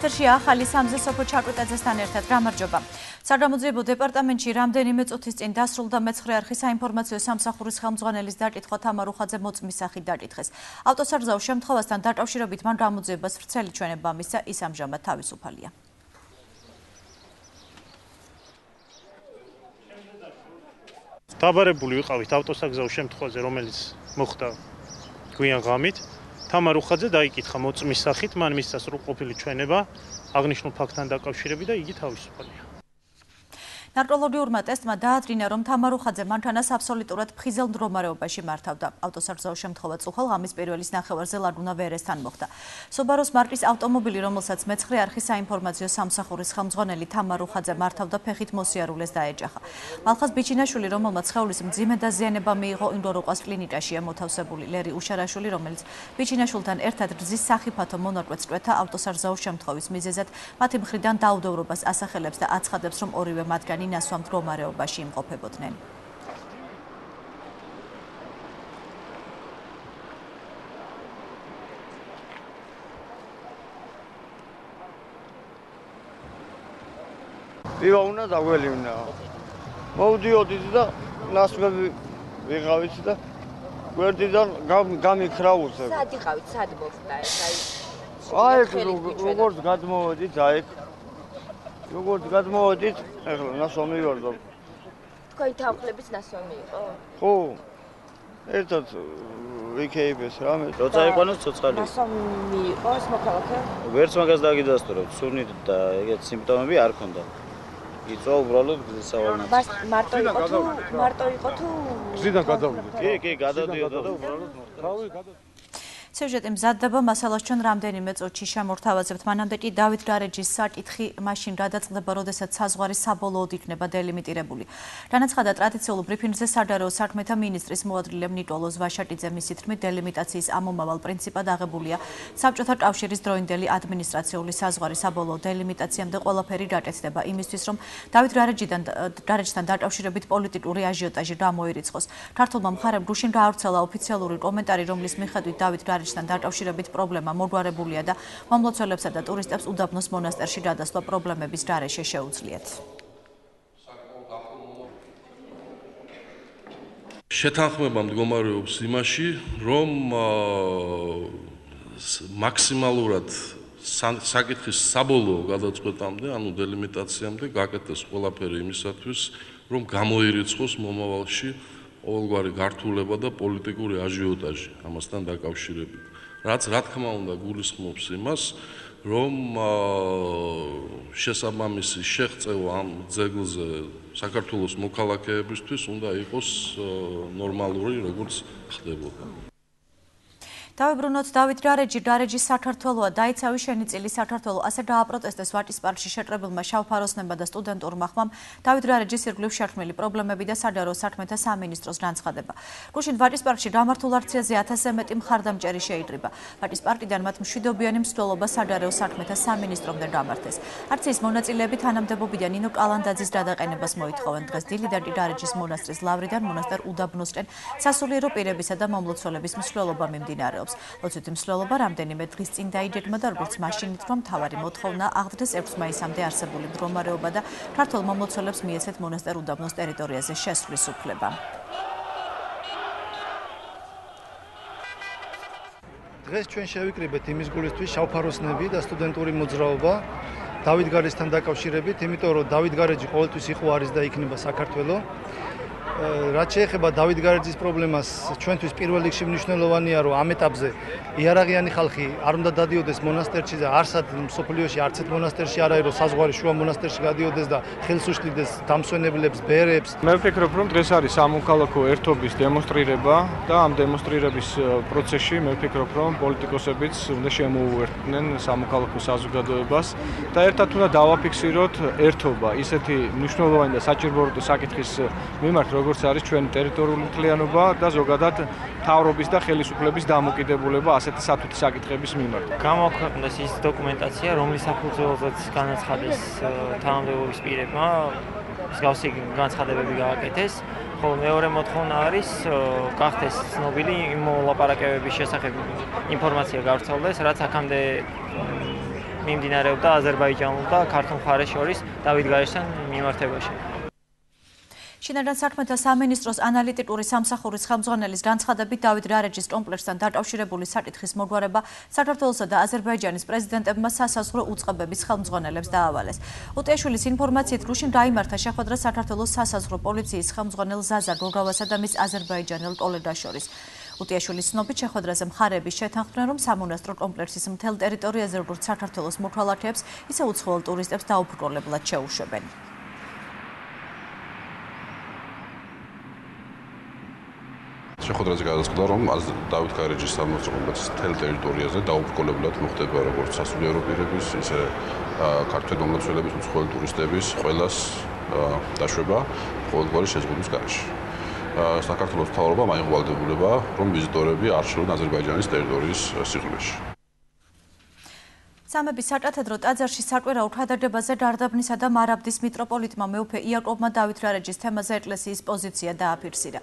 ეთერში ახალი სამზე სოფო ჩაკვეტაძესთან ერთად გამარჯობა. საგამოძიებო დეპარტამენტში რამდენიმე წუთის წინ დასრულდა მეცხრე არხის საინფორმაციო სამსახურის ხელმძღვანელის დაკითხვა თამარუხაძე მოწმის სახით დაკითხეს. ავტოსარგზაო შემთხვევასთან დაკავშირებით მან გამოძიებას ვრცელი ჩვენება მისცა, ის ამჟამად თავისუფალია. დაბარებული ვიყავით ავტოსაგზაო შემთხვევაზე, რომელიც მოხდა გვიან ღამით. თამარ უხაძე დაიკითხა მოწმის სახით, მან მისცა სრულყოფილი ჩვენება აღნიშნულ ფაქტთან დაკავშირებით და იგი თავისუფალია. ნარკოლოგიურმა ტესტმა დაადრინა, რომ თამარუხაძე მანქანას აბსოლუტურად ფხიზელ მდგომარეობაში მართავდა. ავტოსარგზაო შემთხვევა წუხელ ღამის პირველის ნახევარზე ლაგუნა ვერესთან მოხდა. სობაროს მარკის ავტომობილი, რომელსაც მეცხრე არხის საინფორმაციო სამსახურის ხელმძღვანელი თამარუხაძე მართავდა, ფეხით მოსიარულეს დაეჯახა. მალხას ბიჩინაშვილი, რომელმაც ხეულის მძიმე დაზიანება მიიღო, ინდოროყვას კლინიკაშია მოთავსებული. ლერი უშარაშვილი, რომელიც ბიჩინაშვილთან ერთად რძის სახიფათო მონაკვეთს კვეთა ავტოსარგზაო შემთხვევის მიზეზად, მათი მხრიდან დაუდევრობას ასახელებს და აცხადებს, რომ ორივე მათგანი მათგანი ნასვამ მდგომარეობაში იმყოფებოდნენ. ვივა უნდა დაგველივნა. მოვდიოდით და ნასვები ვიღავით და გვერდიდან გამიქრაუზე. სად იყავით? სად მოხდა ეს? აი როგორც გადმოვედით, აი როგორც გადმოვედით, ახლა ნასვამი ვარდო. თქვენ თანხლების ნასვამი იყო? ხო. ერთად ვიქეიფეს რამე. როცა იყონოს ცოცხალი. ნასვამი იყო ეს მოქალაქე? ვერც მაგას დაგიდასტურებ, სუნით და ეგეთ სიმპტომები არ ქონდა. იწვა უბრალოდ გზისავალი. მარტო იყო თუ მარტო იყო თუ გზიდან გადავიდეთ. კი, კი, გადავიდეთ და უბრალოდ მოხდა. თავი გადავიდეთ. სიუჟეტი მზადდება მასალას ჩვენ რამდენიმე წუთში შემორთავაზებთ. მანამდე კი დავით გარეჯის საკითხი მაშინ გადაწყდება, როდესაც საზღვარი საბოლოოდ იქნება დელიმიტირებული. განაცხადა ტრადიციულ ბრიფინგზე სადარაო საქმეთა მინისტრის მოადრილე ნიკოლოზ ვაშაკიძე მისი თქმით, დელიმიტაციის ამომავალ პრინციპად აღებულია საბჭოთა კავშირის დროინდელი ადმინისტრაციული საზღვარი საბოლოო დელიმიტაციამდე ყველაფერი გაკეთდება იმისთვის, რომ დავით გარეჯიდან გარეჯთან დაკავშირებით პოლიტიკური აჟიოტაჟი გამოირიცხოს. ქართულმა მხარემ გუშინ გაავრცელა ოფიციალური კომენტარი, რომლის მიხედვით დავით გარეჯი მონასტერთან დაკავშირებით პრობლემა მოგვარებულია და მომლოცველებსა და ტურისტებს უდაბნოს მონასტერში გადასვლა პრობლემების გარეშე შეუძლიათ. შეთანხმება მდგომარეობს იმაში, რომ მაქსიმალურად საკითხის საბოლოო გადაწყვეტამდე, ანუ დელიმიტაციამდე გაკეთდეს ყველაფერი იმისათვის, რომ გამოირიცხოს მომავალში ყოველგვარი გართულება და პოლიტიკური აჟიოტაჟი ამასთან დაკავშირებით. რაც რა თქმა უნდა გულისხმობს იმას, რომ შესაბამისი შეღწევა ამ ძეგლზე საქართველოს მოქალაქეებისთვის უნდა იყოს ნორმალური, როგორც ხდებოდა. დავიბრუნოთ დავით გარეჯი. გარეჯის საქართველოა. დაიცავი შენი წილი საქართველო ასე დააპროტესტეს ვატის პარკში შეტრებულმა შავფაროსნებმა და სტუდენტურმა ხმამ დავით გარეჯის ირგვლივ შერქმელი პრობლემები და სადარო საქმეთა სამინისტროს განცხადება. გუშინ ვატის პარკში გამართულ აქციაზე 1000-ზე მეტი მხარდამჭერი შეიკრიბა ვატის პარკიდან მათ მშვიდობიანი მსვლელობა სადარო საქმეთა სამინისტრომდე გამართეს. აქციის მონაწილეები თანამდებობიდან ინო კალანდაძის გადაყენებას მოითხოვენ. დღეს დილიდან გარეჯის მონასტრის ლავრიდან მონასტერ უდაბნოსკენ სასულიერო პირებისა და მომლოცველების მსვლელობა მიმდინარეობს მდებარეობს. ლოცვითი მსვლელობა რამდენიმე დღის წინ დაიჯერმა და როგორც მაშინით რომ თავარი მოთხოვნა აღდგეს 6 მაისამდე არსებული მდგომარეობა და ქართულ მომლოცველებს მიეცეთ მონასტერ უდაბნოს ტერიტორიაზე შესვლის უფლება. დღეს ჩვენ შევიკრიბეთ იმის გულისთვის შავფაროსნები და სტუდენტური მოძრაობა დავით გარეჯთან დაკავშირებით, იმიტომ რომ დავით გარეჯი ყოველთვის იყო არის და იქნება საქართველოს რაც შეეხება დავით გარეჯის პრობლემას, ჩვენთვის პირველ რიგში მნიშვნელოვანია, რომ ამ ეტაპზე იარაღიანი ხალხი არ უნდა დადიოდეს მონასტერში და არსად სოფლიოში არც ერთ მონასტერში არ არის, რომ საზღვარი შუა მონასტერში გადიოდეს და ხელს უშლიდეს დამსვენებლებს, ბერებს. მე ვფიქრობ, რომ დღეს არის სამოქალაქო ერთობის დემონსტრირება და ამ დემონსტრირების პროცესში მე ვფიქრობ, რომ პოლიტიკოსებიც უნდა შემოუერთდნენ სამოქალაქო საზოგადოებას და ერთად უნდა დავაფიქსიროთ ერთობა, ისეთი მნიშვნელოვანი და საჭირო საკითხის მიმართ, როგორ როგორც არის ჩვენი ტერიტორიული მთლიანობა და ზოგადად თავრობის და ხელისუფლების დამოკიდებულება ასეთი სათუთი საკითხების მიმართ. გამოქვეყნდეს ის დოკუმენტაცია, რომლის საფუძველზეც განაცხადეს თანამდებობის პირებმა მსგავსი განცხადებები გააკეთეს. ხოლო მეორე მოთხოვნა არის გახდეს ცნობილი იმ ლაპარაკებების შესახებ ინფორმაცია გავრცელდეს, რაც აქამდე მიმდინარეობდა აზერბაიჯანულ და ქართულ მხარეს შორის დავითგარეჯთან მიმართებაში. შინაგან საქმეთა სამინისტროს ანალიტიკური სამსახურის ხელმძღვანელის განცხადებით დავით რარეჯის კომპლექსთან დაკავშირებული საკითხის მოგვარება საქართველოსა და აზერბაიჯანის პრეზიდენტებმა სასაზღვრო უწყებების ხელმძღვანელებს დაავალეს. უტეშვილის ინფორმაციით რუშინ დაიმართა შეხვედრა საქართველოს სასაზღვრო პოლიციის ხელმძღვანელ ზაზა გოგავასა და მის აზერბაიჯანელ კოლეგას შორის. უტიაშვილის ცნობით შეხვედრაზე მხარეები შეთანხმდნენ, რომ სამონასტრო კომპლექსის მთელ ტერიტორიაზე როგორც საქართველოს მოქალაქეებს, ისე უცხოელ ტურისტებს დაუბრკოლებლად შეუშვებენ. შეხვედრაზე გადასკდა რომ დავით ქარეჯის სამოწმობის თელ ტერიტორიაზე დაუბრკოლებლად მოხდება როგორც სასულიერო პირების ისე ქართული მომლოცველების უცხოელი ტურისტების ყველას დაშვება ყოველგვარი შეზღუდვის გარეშე. საქართველოს მთავრობამ აიღო ვალდებულება რომ ვიზიტორები არ შევლენ აზერბაიჯანის ტერიტორიის სიღრმეში. სამების საკათედრო ტაძარში საკვირაო ხადაგებაზე გარდაბნისა და მარაბდის მიტროპოლიტმა მეუფე იაკობმა დავით რარეჯის თემაზე ეკლესიის პოზიცია დააფირსირა.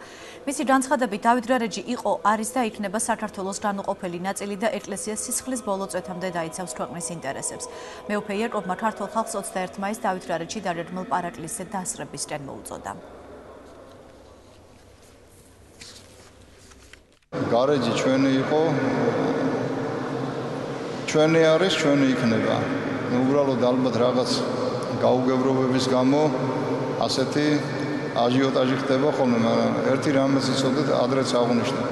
მისი განცხადებით დავით რარეჯი იყო, არის და იქნება საქართველოს განუყოფელი ნაწილი და ეკლესია სისხლის ბოლო წეთამდე დაიცავს ქვეყნის ინტერესებს. მეუფე იაკობმა ქართულ ხალხს 21 მაისს დავით რარეჯი დარეგმილ პარაკლისზე დასრებისკენ მოუწოდა. გარეჯი ჩვენი იყო ჩვენი არის, ჩვენი იქნება. უბრალოდ ალბათ რაღაც გაუგებრობების გამო ასეთი აჟიოტაჟი ხდება ხოლმე, მაგრამ ერთი რამეს იცოდეთ, ადრეც აღვნიშნეთ.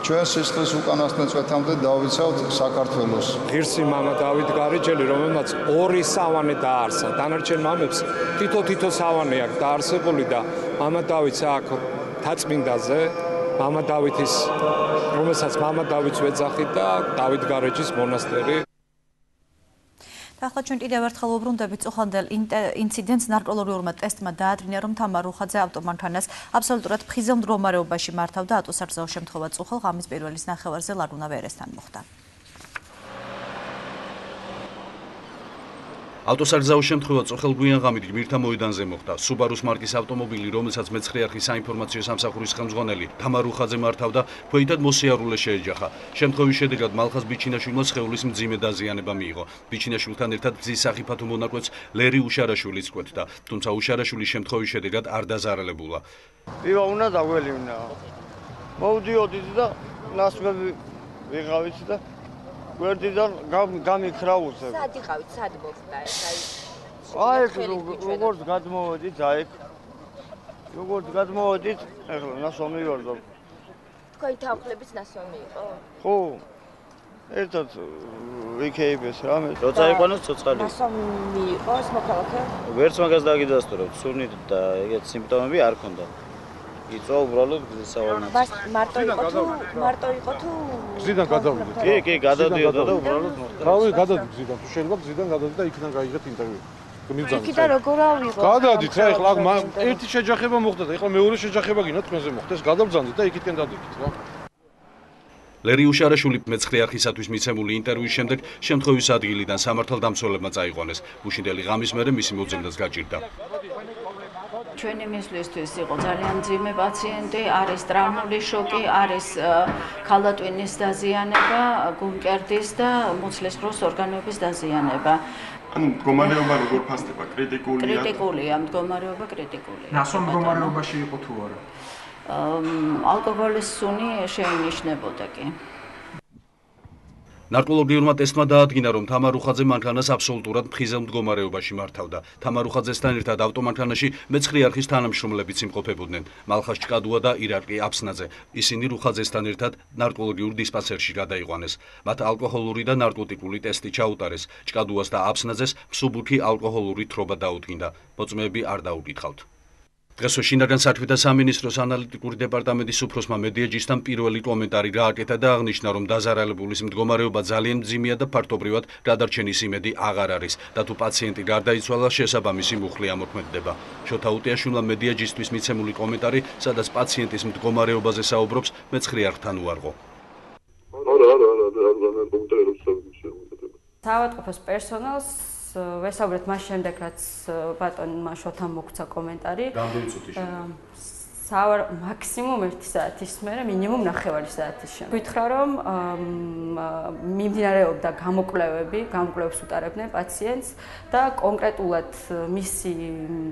ჩვენ სისხლის უკანასკნელ წვეთამდე დავიცავთ საქართველოს. ღირსი მამა დავით გარეჯელი, რომელმაც ორი სავანე დაარსა. დანარჩენ მამებს თითო-თითო სავანე აქვს დაარსებული და მამა დავითს აქვს თაწმინდაზე, მამა დავითის რომელსაც მამა დავითს ვეძახით და დავით გარეჯის მონასტერი. ახლა ჩვენ კიდევ ერთხელ უბრუნდებით წუხანდელ ინციდენტს ნარკოლოგიურმა ტესტმა დაადრინა რომ თამარ რუხაძე ავტომანქანას აბსოლუტურად ფხიზელ მდგომარეობაში მართავდა ატუსარგზაო შემთხვევა. წუხელ ღამის პირველის ნახევარზე ლაგუნა ვერესთან მოხდა. ავტოსარგზაო შემთხვევა წოხელ გვიანღამით გმირთა მოედანზე მოხდა. Subaru-ს მარკის ავტომობილი, რომელსაც მეცხრე არხის საინფორმაციო სამსახურის ხელმძღვანელი თამარ უხაძე მართავდა, ქვეითად მოსიარულე შეეჯახა. შემთხვევის შედეგად მალხას ბიჩინაშვილმა სხეულის მძიმე დაზიანება მიიღო. ბიჩინაშვილთან ერთად გზის სახიფათო მონაკვეთს ლერი უშარაშვილიც კვეთდა, თუმცა უშარაშვილის შემთხვევის შედეგად არ დაზარალებულა. პივა უნდა დაგველივნა. მოვდიოდით და ნასვები ვიღავით და გვერდიდან გამიქრაუზე. სად იყავით? სად მოხდა ეს? აი როგორც გადმოვედით, აი როგორც გადმოვედით, ეხლა ნასვამი ვარდო. თქვენ თანხლების ნასვამი იყო? ხო. ერთად ვიქეიბეს რამე. როცა იყვანოს ცოცხალი. ნასვამი იყო ეს მოქალაქე? ვერც მაგას დაგიდასტურებ, სუნით და ეგეთ სიმპტომები არ ქონდა. იწვა უბრალოდ გზისავალნად. მარტო იყო თუ მარტო იყო თუ გზიდან გადავიდეთ. კი, კი, გადადიოდა და უბრალოდ მოხდა. თავი გადადით გზიდან. თუ შეიძლება გზიდან გადადით და იქიდან გაიგეთ ინტერვიუ. გმირძანი. იქიდან როგორ ავიღო? გადადით რა, ეხლა ერთი შეჯახება მოხდა და ეხლა მეორე შეჯახება გინდა თქვენზე მოხდა. ეს გადავძანდით და იქიდან დადით რა. ლერი უშარაშვილი მეცხრე არქისათვის მიცემული ინტერვიუის შემდეგ შემთხვევის ადგილიდან სამართალდამცველებმა წაიყვანეს. უშინდელი ღამის მერე მისი მოძებნას გაჭირდა. ჩვენი მისვლისთვის იყო ძალიან ძიმე პაციენტი, არის ტრაუმული შოკი, არის ხალატვინის დაზიანება, გუნკერდის და მუცლისფროს ორგანოების დაზიანება. ანუ მდგომარეობა როგორ ფასდება? კრიტიკულია? კრიტიკულია, მდგომარეობა კრიტიკულია. ნასო მდგომარეობაში იყო თუ არა? ალკოჰოლის სუნი შეინიშნებოდა კი. ნარკოლოგიურმა ტესტმა დაადგინა, რომ თამარ უხაძე მანქანას აბსოლუტურად ფხიზელ მდგომარეობაში მართავდა. თამარ უხაძესთან ერთად ავტომანქანაში მეცხრე არხის თანამშრომლებიც იმყოფებოდნენ. მალხას ჭკადუა და ირარკი აფსნაძე. ისინი უხაძესთან ერთად ნარკოლოგიურ დისპანსერში გადაიყვანეს. მათ ალკოჰოლური და ნარკოტიკული ტესტი ჩაუტარეს. ჭკადუას და აფსნაძეს მსუბუქი ალკოჰოლური თრობა დაუდგინდა. მოწმეები არ დაუკითხავთ. დღეს შინაგან საქმეთა სამინისტროს ანალიტიკური დეპარტამენტის უფროსმა მედიაჯისთან პირველი კომენტარი გააკეთა და აღნიშნა, რომ დაზარალებულის მდგომარეობა ძალიან მძიმეა და ფართობრივად გადარჩენის იმედი აღარ არის და თუ პაციენტი გარდაიცვალა, შესაბამისი მუხლი ამოქმედდება. შოთა უტიაშვილმა მედიაჯისტვის მიცემული კომენტარი, სადაც პაციენტის მდგომარეობაზე საუბრობს, მეცხრე არხთან უარყო. არა, არა, არა, არა, არა, კომენტარი რო საუბრობს. თავადყოფოს პერსონალს ვესაუბრეთ მას შემდეგ რაც ბატონმა შოთამ მოგცა კომენტარი. გამდივწუთი. სავარ მაქსიმუმ 1 საათის მერე მინიმუმ 9 საათის შემდეგ. გითხრა რომ მიმდინარეობდა გამოკვლევები, გამოკვლევებს უტარებდნენ პაციენტს და კონკრეტულად მისი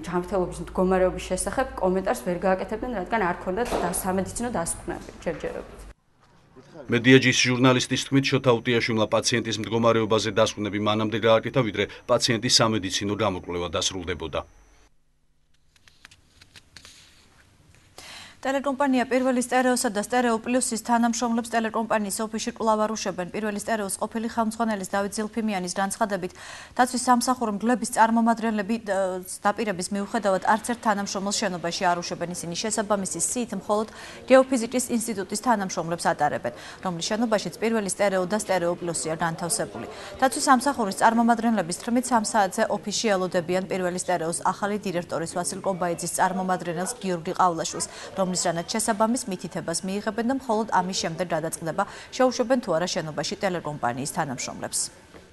ჯანმრთელობის მდგომარეობის შესახებ კომენტარს ვერ გააკეთებდნენ, რადგან არ ქონდათ სამედიცინო დასკვნები ჯერჯერობით. მედიაჯის ჟურნალისტის თქმით, შოთა უტიაშვილმა პაციენტის მდგომარეობაზე დასკვნები მანამდე გააკეთა, ვიდრე პაციენტის სამედიცინო გამოკვლევა დასრულდებოდა. ტელეკომპანია პირველი სტერეოსა და სტერეო პლუსის თანამშრომლებს ტელეკომპანიის ოფისში კლავარუშებენ. პირველი სტერეოს ყოფილი ხელმძღვანელის დავით ზილფიმიანის განცხადებით, დაცვის სამსახური მგლების წარმომადგენლები დაპირების მიუხედავად არც ერთ თანამშრომელს შენობაში არ უშვებენ. ისინი შესაბამისი სიით მხოლოდ გეოფიზიკის ინსტიტუტის თანამშრომლებს ატარებენ, რომლის შენობაშიც პირველი სტერეო და სტერეო პლუსია განთავსებული. დაცვის სამსახურის წარმომადგენლების თქმით, 3 საათზე ოფისში ელოდებიან პირველი სტერეოს ახალი დირექტორის ვასილ კობაიძის წარმომადგენელს გიორგი ყავლაშვილს, რომლის რომლის რანაც შესაბამის მითითებას მიიღებენ და მხოლოდ ამის შემდეგ გადაწყდება შეუშვებენ თუ არა შენობაში ტელეკომპანიის თანამშრომლებს.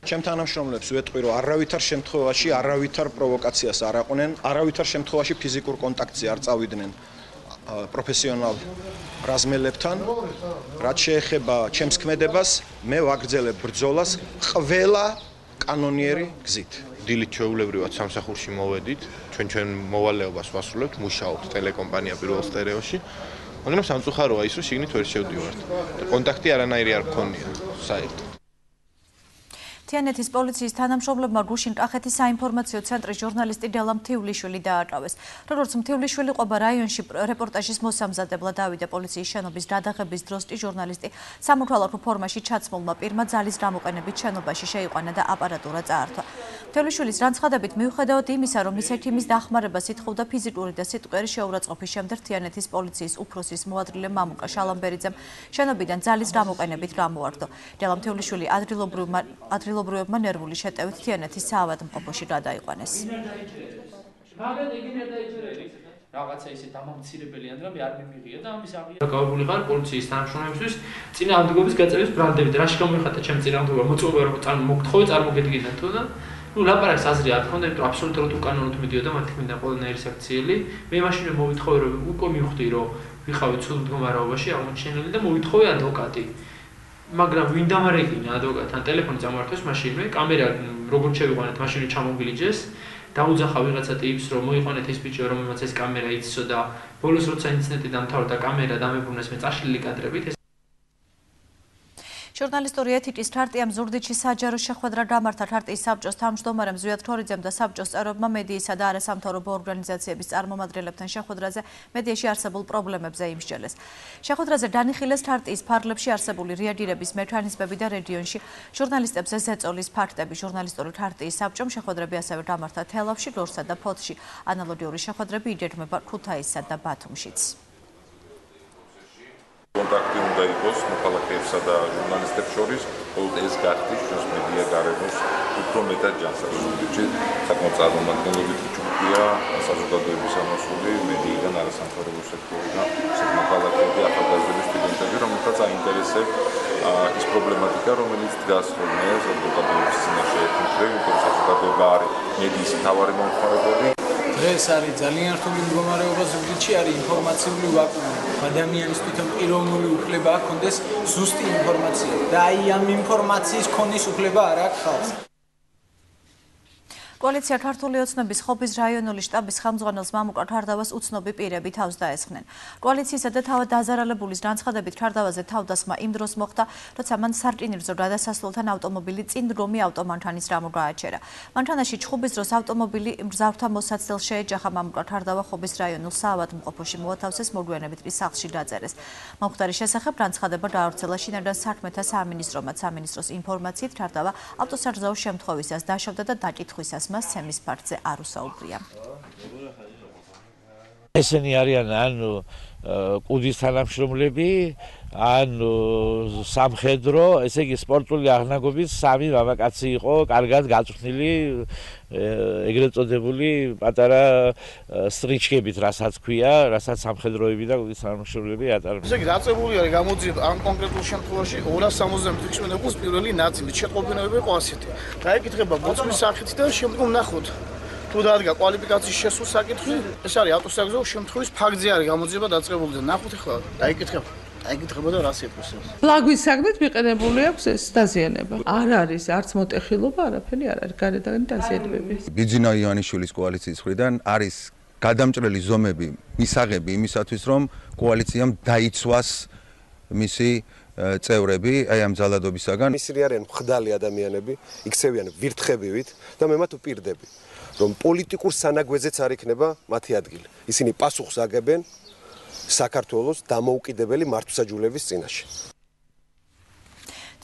ჩემ თანამშრომლებს ვეტყვი რომ არავითარ შემთხვევაში არავითარ პროვოკაციას არ აყვნენ, არავითარ შემთხვევაში ფიზიკურ კონტაქტზე არ წავიდნენ პროფესიონალ რაზმელებთან. რაც შეეხება ჩემს ქმედებას, მე ვაგრძელებ ბრძოლას ყველა კანონიერი გზით. დილით შეულებრივად სამსახურში მოვედით, ჩვენ ჩვენ მოვალეობას ვასრულებთ, მუშაობთ ტელეკომპანია პირველ სტერეოში. მაგრამ სამწუხაროა ის, რომ შიგნით ვერ შევდივართ. კონტაქტი არანაირი არ გქონია საერთოდ. თიანეთის პოლიციის თანამშრომლებმა გუშინ კახეთის საინფორმაციო ცენტრის ჟურნალისტი დელამ თიuliშვილი დააკავეს. როგორც მთიuliშვილი ყოფა რაიონში რეპორტაჟის მოსამზადებლად დავიდა პოლიციის შენობის გადაღების დროს ტი ჟურნალისტი სამოქალაქო ფორმაში ჩაცმულმა პირმა ძალის გამოყენებით შენობაში შეიყვანა და აპარატურა წაართვა. თიulishვილის განცხადებით მიუხედავად იმისა, რომ ის ერთიმის დახმარებას ითხოვდა ფიზიკური და სიტყვიერი შეურაცხყოფის შემდეგ თიანეთის პოლიციის უფროსის მოადრილე მამუკა შალამბერიძემ შენობიდან ძალის გამოყენებით გამოართო. დელამ თიuliშვილი ადრილობრივ ადრილობრივ ადგილობრივებმა ნერვული შეტევით თიანეთის საავადმყოფოში გადაიყვანეს. რაღაცა ისე დამამცირებელი ანდრამი არ მიმიღია და ამის აღიარება გავებული ხარ პოლიციის თანამშრომლებისთვის წინააღმდეგობის გაწევის ბრანდებით. რაში გამოიხატა ჩემ წინააღმდეგობა? მოწვევა რომ წარ მოგთხოვე წარმოგედგინე თუ და ну ლაპარაკს აზრი არ ქონდა იმიტომ აბსოლუტურად უკანონოდ მიდიოდა მათი მინდა ყველანაირი საქციელი. მე მაშინ მოვითხოვე რომ უკვე მივხვდი რომ ვიხავი ცუდ მდგომარეობაში აღმოჩენილი და მოვითხოვე ადვოკატი მაგრამ ვინ დამარეგინა ადვოკატთან? ტელეფონი წამართოს მაშინვე კამერა როგორც შევიყვანეთ მაშინვე ჩამომგილიჯეს დაუძახა ვიღაცა ტიპს რომ მოიყვანეთ ეს ბიჭო რომელმაც ეს კამერა იცისო და ბოლოს როცა ინციდენტი დამთავრდა კამერა დამებრუნეს მე წაშლილი კადრებით ჟურნალისტური ეთიკის ქარტიამ ზურდიჩის საჯარო შეხვედრა გამართა ქარტიის საბჭოს თავმჯდომარემ ზვიად თორიძემ და საბჭოს წევრებმა მედიისა და არასამთავრობო ორგანიზაციების წარმომადგენლებთან შეხვედრაზე მედიაში არსებულ პრობლემებზე იმსჯელეს. შეხვედრაზე განიხილეს ქარტიის ფარგლებში არსებული რეაგირების მექანიზმები და რეგიონში ჟურნალისტებზე ზეწოლის ფაქტები. ჟურნალისტური ქარტიის საბჭომ შეხვედრები ასევე გამართა თელავში, გორსა და ფოთში. ანალოგიური შეხვედრები იგეგმება ქუთაისსა და ბათუმშიც. კონტაქტი უნდა იყოს მოქალაქეებსა და ჟურნალისტებს შორის, ყოველ ეს გახდის ჩვენს მედია გარემოს უფრო მეტად ჯანსაღი. საკმაოდ წარმომადგენლობითი ჯგუფია საზოგადოების ამოსული მედიიდან არასამთავრობო სექტორიდან, მოქალაქეები, ახალგაზრდები, სტუდენტები, რომელთაც აინტერესებს ის პრობლემატიკა, რომელიც დგას ხოლმე საზოგადოების წინაშე. თუმცა საზოგადოება არის მედიის მთავარი მომხმარებელი. დღეს არის ძალიან რთული მდგომარეობა ზუგდიდში არის ინფორმაციული ვაკუუმი. ადამიანის თვითონ პიროვნული უფლება აქვს ზუსტი ინფორმაცია. და აი ამ ინფორმაციის ქონის უფლება არ აქვს ხალხს კოალიცია ქართული ოცნების ხობის რაიონული შტაბის ხელმძღვანელს მამუკა ქარდავას უცნობი პირები თავს დაესხნენ. კოალიციისა და თავად დაზარალებულის განცხადებით ქარდავაზე თავდასმა იმ დროს მოხდა, როცა მან სარკინირზო გადასასვლელთან ავტომობილი წინ დგომი ავტომანქანის გამო გააჩერა. მანქანაში ჩხუბის დროს ავტომობილი მგზავრთა მოსაცდელ შეეჯახა მამუკა ქარდავა ხობის რაიონულ საავადმყოფოში მოათავსეს მოგვიანებით ის სახლში დაწერეს. მომხდარის შესახებ განცხადება გაავრცელა შინაგან საქმეთა სამინისტრომაც სამინისტროს ინფორმაციით ქარდავა ავტოსარგზაო შემთხვევისას დაშავდა და დაკითხვისას მას სემის ფაქტზე არ უსაუბრია. ესენი არიან ანუ კუდის თანამშრომლები, ანუ სამხედრო, ესე იგი სპორტული აღნაგობის სამი მამაკაცი იყო, კარგად გაწვრთნილი, ეგრეთ წოდებული პატარა სტრიჩკებით, რასაც ქვია, რასაც სამხედროები და კუდის თანამშრომლები ატარებენ. ესე იგი დაწებული არის გამოძიება ამ კონკრეტულ შემთხვევაში 270 წვენა ყუს პირველი ნაწილი, შეყობინებები ყო ასეთი. დაიკითხება მოწმის სახით და შემდგომ ნახოთ თუ დადგა კვალიფიკაციის შესულ საკითხი, ეს არის ავტოსაგზაო შემთხვევის ფაქტზე არის გამოძიება დაწყებული და ნახოთ ახლა დაიკითხებ. დაიკითხებოდა რა სიტყვის ეს. ფლაგვის საგნით მიყენებული აქვს ეს დაზიანება. არ არის არც მოტეხილობა, არაფერი არ არის გარედან დაზიანებები. ბიძინა იანიშვილის კოალიციის მხრიდან არის გადამჭრელი ზომები მისაღები იმისათვის რომ კოალიციამ დაიცვას მისი წევრები აი ამ ძალადობისაგან ისინი არიან მხდალი ადამიანები იქცევიან ვირთხებივით და მე მათ ვპირდები რომ პოლიტიკურ სანაგვეზეც არ იქნება მათი ადგილი ისინი პასუხს აგებენ საქართველოს დამოუკიდებელი მართვსაჯულების წინაშე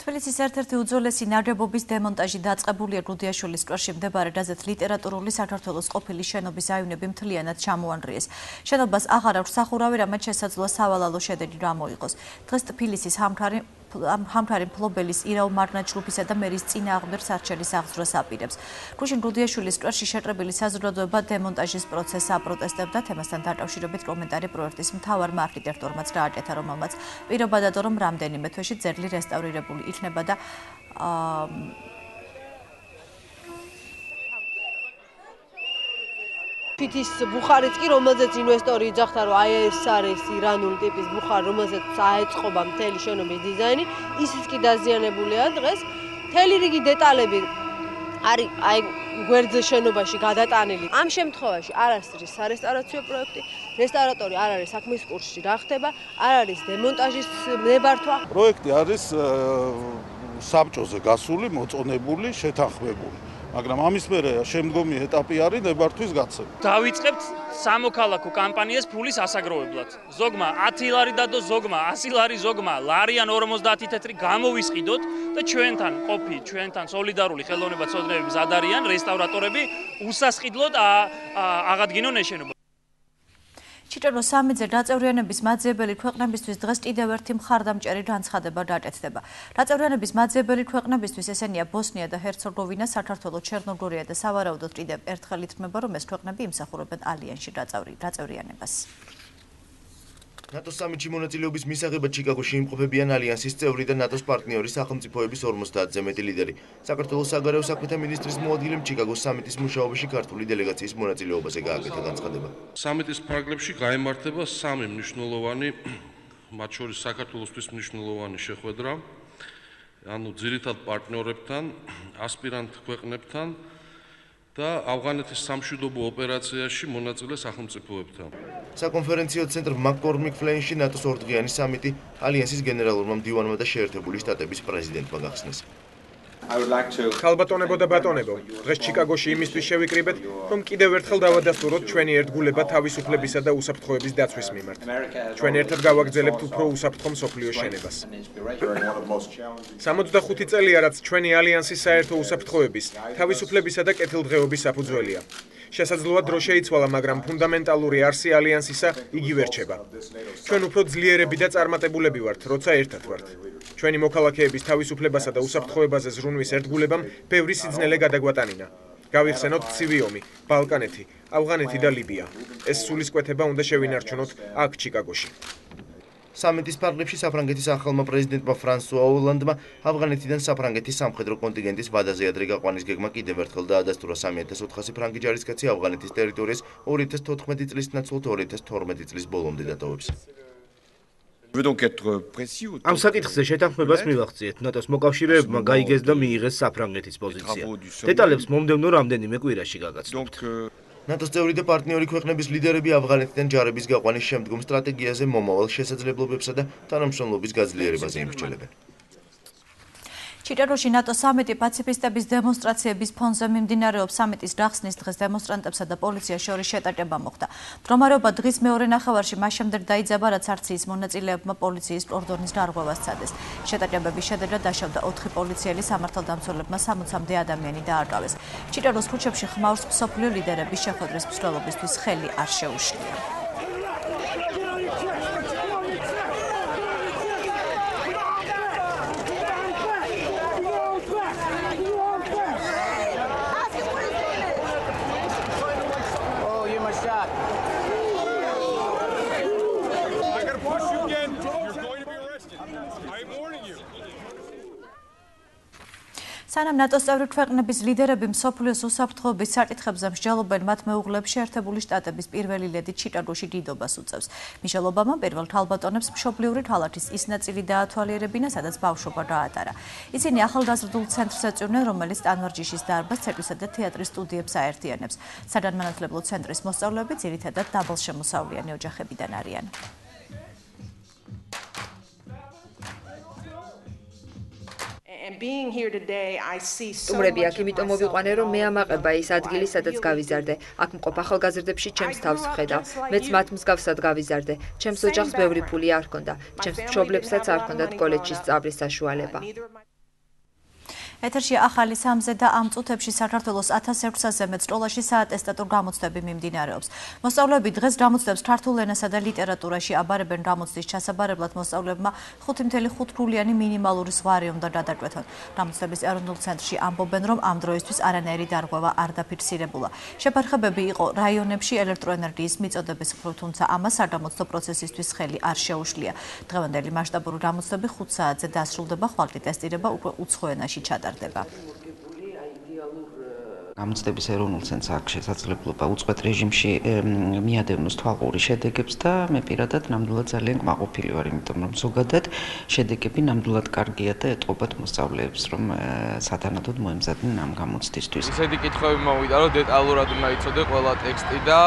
თბილისის ერთ-ერთი უძველესი ნაგებობის დემონტაჟი დაწყებულია გუდიაშვილის სკვერში მდებარე რაზეთ ლიტერატურული საქართველოს ყოფილი შენობის აივნები მთლიანად ჩამოანრიეს. შენობას აღარ აქვს სახურავი, რამაც შესაძლოა სავალალო შედეგი გამოიღოს. დღეს თბილისის ჰამქარი ჰამქარი ფლობელის ირაუ მარნაჩლუფისა და მერის წინააღმდეგ სარჩელის აღძრას აპირებს. გუშინ გუდიაშვილის სკვერში შეტრებილი საზოგადოება დემონტაჟის პროცესს აპროტესტებდა თემასთან დაკავშირებით კომენტარი პროექტის მთავარმა არქიტექტორმაც გააკეთა, რომელმაც პირობა დადო, რომ რამდენიმე თვეში ძეგლი რესტავრირებული იქნება და აა ფითის ბუხარიც კი რომელზეც ინვესტორი იძახდა რომ აი ეს არის ირანული ტიპის ბუხარი რომელზეც აეწყობა მთელი შენობის დიზაინი. ისიც კი დაზიანებულია დღეს. მთელი რიგი დეტალები არის აი გვერდზე შენობაში გადატანილი. ამ შემთხვევაში არ არის სარესტავრაციო პროექტი რესტავრატორი არ არის საქმის კურსში რა ხდება არ არის დემონტაჟის ნებართვა. პროექტი არის საბჭოზე გასული მოწონებული შეთანხმებული მაგრამ ამის მერე შემდგომი ეტაპი არის ნებართვის გაცემა. დავიწყებთ სამოქალაქო კამპანიას ფულის ასაგროვებლად. ზოგმა 10 ლარი დადო, ზოგმა 100 ლარი, ზოგმა ლარიან 50 თეთრი გამოვისყიდოთ და ჩვენთან ყოფი, ჩვენთან სოლიდარული ხელოვნება ცოდნები ზადარიან რესტავრატორები უსასყიდლოდ აღადგინონ ეშენობა. ჩიტერო სამიძე დაწევრიანების მაძიებელი ქვეყნებისთვის დღეს კიდევ ერთი მხარდამჭერი განცხადება დაკეთდება. დაწევრიანების მაძიებელი ქვეყნებისთვის ესენია ბოსნია და ჰერცეგოვინა, საქართველო, ჩერნოგორია და სავარაუდოდ კიდევ ერთხელ ითქმება, რომ ეს ქვეყნები იმსახურებენ ალიანსში დაწევრიანებას. ნატოს სამიტში მონაწილეობის მისაღებად ჩიკაგოში იმყოფებიან ალიანსის წევრი და ნატოს პარტნიორი სახელმწიფოების 50-ზე მეტი ლიდერი. საქართველოს საგარეო საქმეთა მინისტრის მოადგილემ ჩიკაგოს სამიტის მუშაობაში ქართული დელეგაციის მონაწილეობაზე გააკეთა განცხადება. სამიტის პრაგრამაში გამართება სამი მნიშვნელოვანი მათ შორის საქართველოსთვის მნიშვნელოვანი შეხვედრა. ანუ ძირითად პარტნიორებთან, ასპირანტ ქვეყნებთან და ავღანეთის სამშვიდობო ოპერაციაში მონაწილე სახელმწიფოებთან. საკონფერენციო ცენტრ მაკკორმიკ ფლეინში ნატოს ორდღიანი სამიტი ალიანსის გენერალურმა მდივანმა და შეერთებული შტატების პრეზიდენტმა გახსნეს. ხალბატონებო და ბატონებო, დღეს ჩიკაგოში იმისთვის შევიკრიბეთ, რომ კიდევ ერთხელ დავადასტუროთ ჩვენი ერთგულება თავისუფლებისა და უსაფრთხოების დაცვის მიმართ. ჩვენ ერთად გავაგრძელებთ უფრო უსაფრთხო მსოფლიო შენებას. 65 წელია, რაც ჩვენი ალიანსის საერთო უსაფრთხოების, თავისუფლებისა და კეთილდღეობის საფუძველია. შესაძლოა დრო შეიცვალა, მაგრამ ფუნდამენტალური არსი ალიანსისა იგივე რჩება. ჩვენ უფრო ძლიერები და წარმატებულები ვართ, როცა ერთად ვართ. ჩვენი მოქალაქეების თავისუფლებასა და უსაფრთხოებაზე ზრუნვის ერთგულებამ ბევრი სიძნელე გადაგვატანინა. გავიხსენოთ ცივი ომი, ბალკანეთი, ავღანეთი და ლიბია. ეს სულისკვეთება უნდა შევინარჩუნოთ აქ ჩიკაგოში. სამიტის პარლამენტში საფრანგეთის ახალმა პრეზიდენტმა ფრანსუა ოლანდმა ავღანეთიდან საფრანგეთის სამხედრო კონტინგენტის ვადაზე ადრე გაყვანის გეგმა კიდევ ერთხელ დაადასტურა 3400 ფრანგი ჯარისკაცი ავღანეთის ტერიტორიას 2014 წლის ნაცვლად 2012 წლის ბოლომდე დატოვებს. ამ საკითხზე შეთანხმებას მივახციეთ. ნატოს მოკავშირეებმა გაიგეს და მიიღეს საფრანგეთის პოზიცია. დეტალებს მომდევნო რამდენიმე კვირაში გაგაცნობთ. ნატოს წევრი და პარტნიორი ქვეყნების ლიდერები ავღანეთიდან ჯარების გაყვანის შემდგომ სტრატეგიაზე მომავალ შესაძლებლობებსა და თანამშრომლობის გაძლიერებაზე იმსჯელებენ. ჩიტეროში ნატო სამიტი პაციფისტების დემონსტრაციების ფონზე მიმდინარეობს სამიტის გახსნის დღეს დემონსტრანტებსა და პოლიციას შორის შეტაკება მოხდა. მდგომარეობა დღის მეორე ნახევარში მას შემდეგ დაიძაბა, რაც არციის მონაწილეებმა პოლიციის ორდონის დარღვევას სცადეს. შეტაკებების შედეგად დაშავდა 4 პოლიციელი სამართალდამცველებმა 60-მდე ადამიანი დააკავეს. ჩიტეროს ქუჩებში ხმაურს მსოფლიო ლიდერების შეხვედრის მსვლელობისთვის ხელი არ შეუშლია. სანამ ნატოს წევრი ქვეყნების ლიდერები მსოფლიოს უსაფრთხოების საკითხებზე მსჯელობენ მათ მეუღლებს შეერთებული შტატების პირველი ლედი ჩიკაგოში დიდობას უწევს. მიშელ ობამა პირველ თალბატონებს მშობლიური თალათის ის ნაწილი დაათვალიერებინა, სადაც ბავშვობა გაატარა. ისინი ახალგაზრდულ ცენტრს ეწვივნენ, რომელიც ტანვარჯიშის დარბაზ, ცეკვისა და თეატრის სტუდიებს აერთიანებს. საგანმანათლებლო ცენტრის მოსწავლეები ძირითადად დაბალშემოსავლიანი ოჯახებიდან არიან. სტუმრები აქ იმიტომ მოვიყვანე რომ მე ამაყება ის ადგილი სადაც გავიზარდე. აქ მყოფ ახალგაზრდებში ჩემს თავს ვხედავ მეც მათ მსგავსად გავიზარდე. ჩემს ოჯახს ბევრი ფული არ ჰქონდა. ჩემს მშობლებსაც არ ჰქონდათ კოლეჯში სწავლის საშუალება ეთერში ახალი სამზე და ამ წუთებში საქართველოს 1600-ზე მეტ სკოლაში საატესტატო გამოცდები მიმდინარეობს. მოსწავლეები დღეს გამოცდებს ქართულ ენასა და ლიტერატურაში აბარებენ გამოცდის ჩასაბარებლად მოსწავლეებმა 5.5-ფულიანი მინიმალური ზღვარი უნდა გადაკვეთონ. გამოცდების ეროვნულ ცენტრში ამბობენ, რომ ამ დროისთვის არანაირი დარღვევა არ დაფიქსირებულა. შეფარხებები იყო რაიონებში ელექტროენერგიის მიწოდების მხრივ, თუმცა ამას საგამოცდო პროცესისთვის ხელი არ შეუშლია. დღევანდელი მასშტაბური გამოცდები 5 საათზე დასრულდება, ხვალტი ტესტირება უკვე უცხო ენაში ჩატარდება. ტარდება. გამოცდების ეროვნულ ცენტრს აქვს შესაძლებლობა უწყვეტ რეჟიმში მიადევნოს თვალყური შედეგებს და მე პირადად ნამდვილად ძალიან კმაყოფილი ვარ, იმიტომ რომ ზოგადად შედეგები ნამდვილად კარგია და ეტყობათ მოსწავლეებს, რომ სათანადოდ მოემზადნენ ამ გამოცდისთვის. ისეთი კითხვები მოვიდა, რომ დეტალურად უნდა იცოდე ყველა ტექსტი და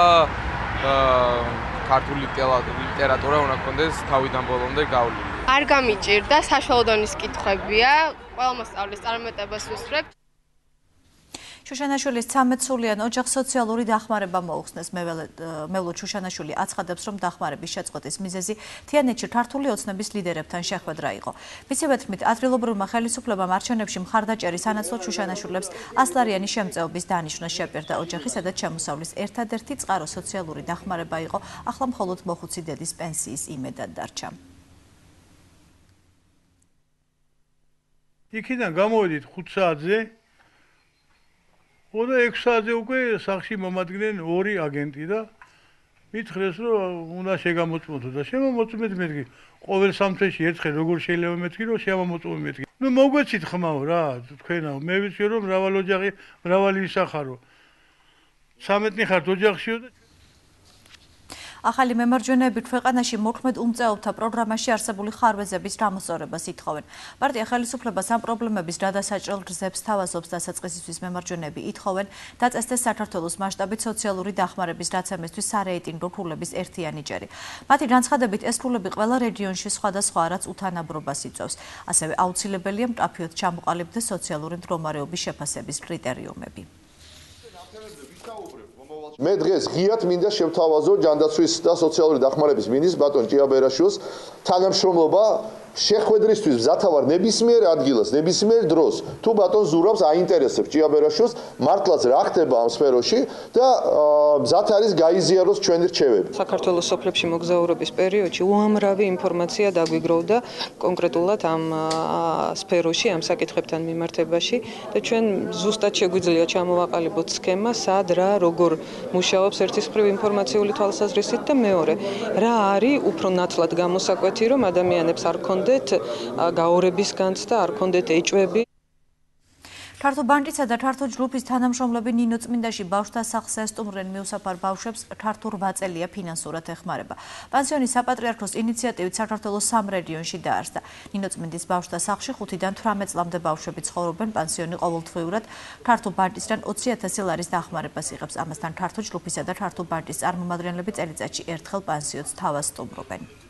ქართული ლიტერატურა უნდა კონდეს თავიდან ბოლომდე გავლილი. არ გამიჭირდა საშუალო დონის კითხვებია ყველა მოსწავლის წარმეტებას უსწრებ. შუშანაშვილის 13 სულიან ოჯახ სოციალური დახმარება მოუხსნეს. მევლო შუშანაშვილი აცხადებს რომ დახმარების შეწყვეტის მიზეზი თიანეთში ქართული ოცნების ლიდერებთან შეხვედრა იყო. მისივე თქმით ადრილობრივმა ხელისუფლებამ არჩევნებში მხარდაჭერის ანაცვლოდ შუშანაშვილებს ასლარიანი შემწეობის დანიშნა შეპირდა ოჯახი სადაც შემოსავლის ერთადერთი წყარო სოციალური დახმარება იყო. ახლა მხოლოდ მოხუცი დედის პენსიის იმედად დარჩა იქიდან გამოვედით 5 საათზე. ოდა 6 საათზე უკვე სახში მომადგნენ ორი აგენტი და მითხრეს რომ უნდა შეგამოწმოთ და შემოწმეთ მეთქი. ყოველ სამთვეში ერთხელ როგორ შეიძლება მეთქი რომ შემოწმოთ მეთქი. ნუ მოგვეცით ხმაო რა, თქვენაო. მე ვიცი რომ მრავალ ოჯახი, მრავალი ისახარო. 13 ხართ ოჯახშიო და ახალი მემარჯვენეები ქვეყანაში მოქმედ უმწეობთა პროგრამაში არსებული ხარვეზების გამოსწორებას ითხოვენ. პარტია ხელისუფლებას ამ პრობლემების გადასაჭრელ გზებს თავაზობს დასაწყისისთვის მემარჯვენეები ითხოვენ დაწესდეს საქართველოს მასშტაბით სოციალური დახმარების დაცემისთვის სარეიტინგო ფულების ერთიანი ჯერი. მათი განცხადებით ეს ფულები ყველა რეგიონში სხვადასხვა რაც უთანაბრობას იწვევს. ასევე აუცილებელია მკაფიოდ ჩამოყალიბდეს სოციალური მდგომარეობის შეფასების კრიტერიუმები. მე დღეს ღიად მინდა შევთავაზო ჯანდაცვის და სოციალური დახმარების მინისტრ ბატონ ჭიაბერაშვილს თანამშრომლობა შეხვედრისთვის მზათავარ ნებისმიერ ადგილას, ნებისმიერ დროს. თუ ბატონ ზურაბს აინტერესებს ჭიაბერაშვილს, მართლაც რა ხდება ამ სფეროში და მზად არის გაიზიაროს ჩვენი რჩევები. საქართველოს სოფლებში მოგზაურობის პერიოდში უამრავი ინფორმაცია დაგვიგროვდა კონკრეტულად ამ სფეროში, ამ საკითხებთან მიმართებაში და ჩვენ ზუსტად შეგვიძლია ჩამოვაყალიბოთ სქემა, სად რა, როგორ მუშაობს ერთის მხრივ ინფორმაციული თვალსაზრისით და მეორე, რა არის უფრო ნათლად გამოსაკვეთი, რომ ადამიანებს არ ქონ ქონდეთ გაორების განცდა, არ ქონდეთ ეჭვები. ქართო ბანკისა და ქართო ჯგუფის თანამშრომლები ნინო წმინდაში ბავშვთა სახლს ესტუმრენ მიუსაფარ ბავშვებს ქართო 8 წელია ფინანსურად ეხმარება. პანსიონის საპატრიარქოს ინიციატივით საქართველოს სამ რეგიონში დაარსდა. ნინო წმინდის ბავშვთა სახლში 5-დან 18 წლამდე ბავშვები ცხოვრობენ. პანსიონი ყოველთვიურად ქართო ბანკისგან 20000 ლარის დახმარებას იღებს. ამასთან ქართო ჯგუფისა და ქართო ბანკის წარმომადგენლები წელიწადში ერთხელ პანსიონს თავას სტუმრობენ.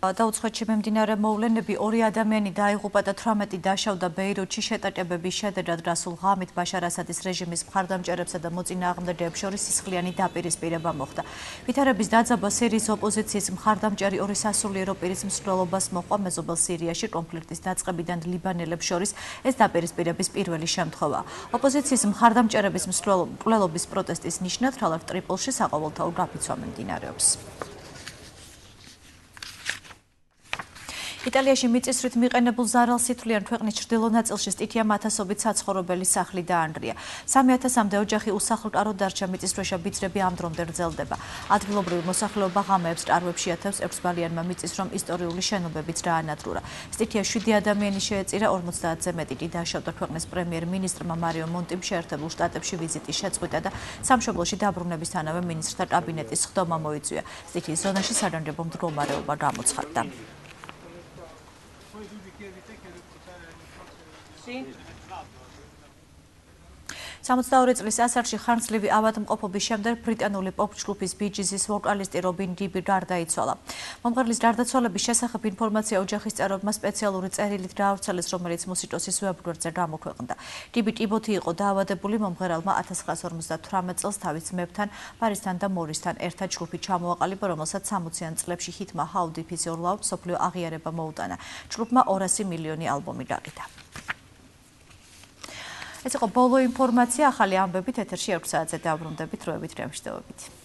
დაუცხოჩი მიმდინარე მოვლენები ორი ადამიანი დაიღუპა და 18 დაშავდა ბეირუთში შეტაკებების შედეგად გასულ ღამით ბაშარ ასადის რეჟიმის მხარდამჭერებსა და მოწინააღმდეგეებს შორის სისხლიანი დაპირისპირება მოხდა. ვითარების დაძაბვა სირიის ოპოზიციის მხარდამჭერი ორი სასულიერო პირის მსვლელობას მოყვა მეზობელ სირიაში კონფლიქტის დაწყებიდან ლიბანელებს შორის ეს დაპირისპირების პირველი შემთხვევაა. ოპოზიციის მხარდამჭერების მსვლელობის პროტესტის ნიშნად თალარ ტრიპოლში საყოველთაო გაფიცვა მიმდინარეობს. იტალიაში მიწისრით მიყენებულ ზარალს ითვლიან ქვეყნის ჩრდილო ნაწილში სტითია მათასობით საცხოვრებელი სახლი დაანგრია. 3000-მდე ოჯახი usახლკარო დარჩა მიწისძვრეშა ბიძრები ამ დრომდე გრძელდება. ადგილობრივი მოსახლეობა ღამეებს ტარვებში ათევს ექვსბალიანმა მიწის რომ ისტორიული შენობებიც დაანადგურა. სტითია 7 ადამიანი შეეწირა 50-ზე მეტი კი დაშავდა ქვეყნის პრემიერ-მინისტრმა მარიო მონტიმ შეერთებულ შტატებში ვიზიტის შეწყვიტა და სამშობლოში დაბრუნებისთანავე მინისტრთა კაბინეტის ხდომა მოიწვია. სტითიის ზონაში სარანჯებო მდგომარეობა გამოცხადდა. Sí. 62 წლის ასარში ხანძლივი ავადმყოფობის შემდეგ ბრიტანული პოპ ჯგუფის ბიჯიზის ვოკალისტი რობინ დიბი გარდაიცვალა. მომღერლის გარდაცვალების შესახებ ინფორმაცია ოჯახის წევრებმა სპეციალური წერილით დაავრცელეს, რომელიც მუსიკოსის ვებგვერდზე გამოქვეყნდა. დიბი ტიბოთი იყო დაავადებული მომღერალმა 1958 წელს თავის მეფთან, პარისთან და მორისთან ერთად ჯგუფი ჩამოაყალიბა, რომელსაც 60-იან წლებში ჰიტმა How Deep Is Your Love სოფლიო აღიარება მოუტანა. ჯგუფმა 200 მილიონი ალბომი გაყიდა. ეს იყო ბოლო ინფორმაცია. ახალი ამბებით ეთერში 6 საათზე დაბრუნდებით. როებით რემშტეობით